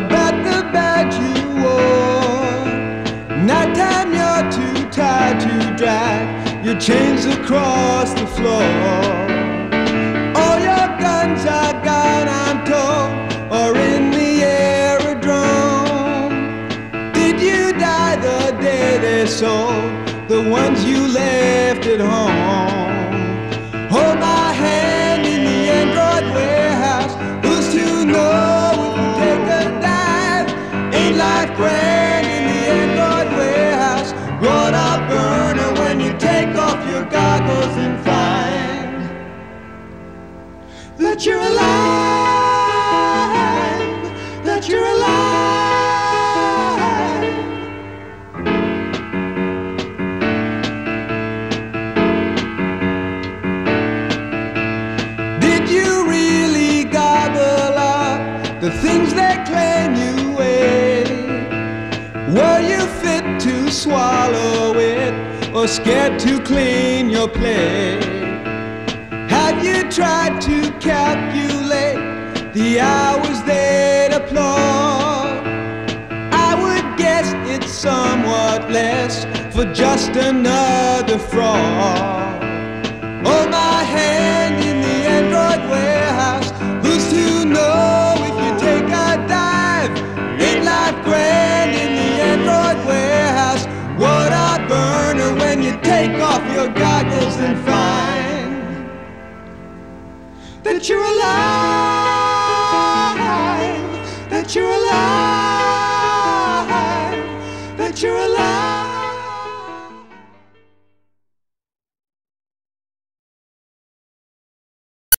about the badge you wore. Nighttime, you're too tired to drive. Your chains across the floor. All your guns are gone, I'm told, or in the aerodrome. Did you die the day they sold the ones you left at home? Hold my Grand in the Android warehouse? What a burner when you take off your goggles and find that you're alive, that you're alive. Did you really gobble up the things they claim you ate? Were you fit to swallow it or scared to clean your plate? Have you tried to calculate the hours they'd applaud? I would guess it's somewhat less for just another fraud. You take off your goggles and find that you're alive, that you're alive, that you're alive.